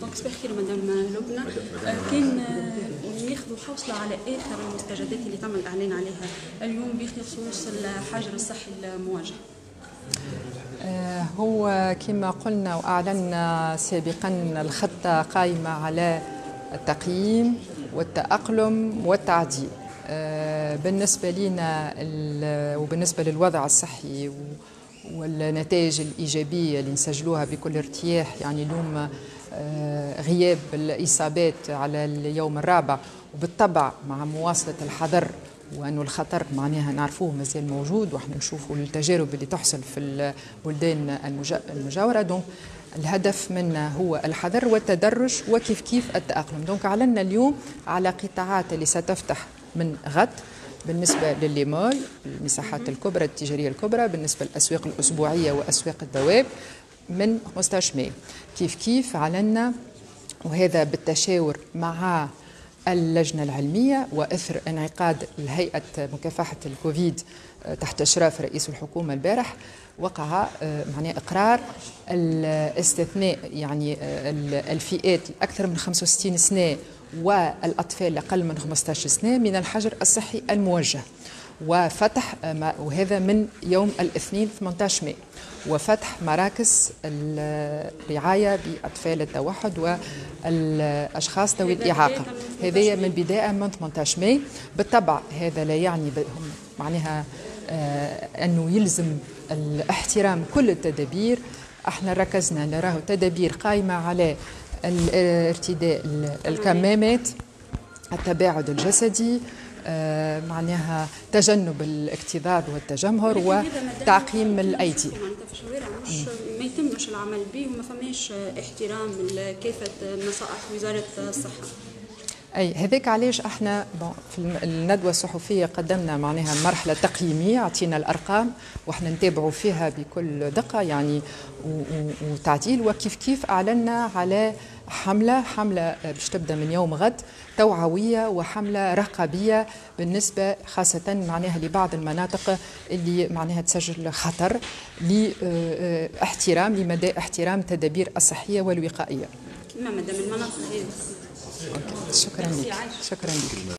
دونك صباح الخير مدام لبنى آه، كان آه، ناخذوا حوصله على اخر المستجدات اللي تم الاعلان عليها اليوم بخصوص الحجر الصحي الموجه آه، هو كما قلنا وأعلنا سابقا الخطه قائمه على التقييم والتأقلم والتعديل. بالنسبة لنا وبالنسبة للوضع الصحي والنتائج الإيجابية اللي نسجلوها بكل ارتياح يعني اليوم آه، غياب الإصابات على اليوم الرابع. وبالطبع مع مواصلة الحذر وأنه الخطر معناها نعرفوه مازال موجود وإحنا نشوفوا التجارب اللي تحصل في البلدان المجاورة. donc الهدف منا هو الحذر والتدرج وكيف كيف التأقلم donc أعلنا اليوم على قطاعات اللي ستفتح من غد. بالنسبة للليمول المساحات الكبرى التجارية الكبرى بالنسبة للأسواق الأسبوعية وأسواق الدواب من 15 ماي كيف كيف علنا؟ وهذا بالتشاور مع اللجنة العلمية وإثر انعقاد الهيئة مكافحة الكوفيد تحت إشراف رئيس الحكومة البارح وقع آه، معناه إقرار الاستثناء يعني آه، الفئات الأكثر من 65 سنة والأطفال الأقل من 15 سنة من الحجر الصحي الموجه. وفتح وهذا من يوم الاثنين 18 ماي. وفتح مراكز الرعاية بأطفال التوحد والأشخاص ذوي الإعاقة. هذه من بداية من 18 ماي. بالطبع هذا لا يعني معناها آه، أنه يلزم الاحترام كل التدابير. إحنا ركزنا نراه تدابير قائمة على ارتداء الكمامات التباعد الجسدي آه، معناها تجنب الاكتظاظ والتجمهر وتعقيم الأيدي. ما يتمش العمل به وما فماش احترام لكافه نصائح وزارة الصحة. أي هذاك علاش إحنا في الندوة الصحفية قدمنا معناها مرحلة تقييمية اعطينا الأرقام وإحنا نتابعوا فيها بكل دقة يعني وتعديل وكيف كيف أعلنا على حملة حملة باش تبدأ من يوم غد توعوية وحملة رقابية بالنسبة خاصة معناها لبعض المناطق اللي معناها تسجل خطر لاحترام لمدى احترام التدابير الصحية والوقائية. كما مدام المناطق شكرا لك. شكرا لك.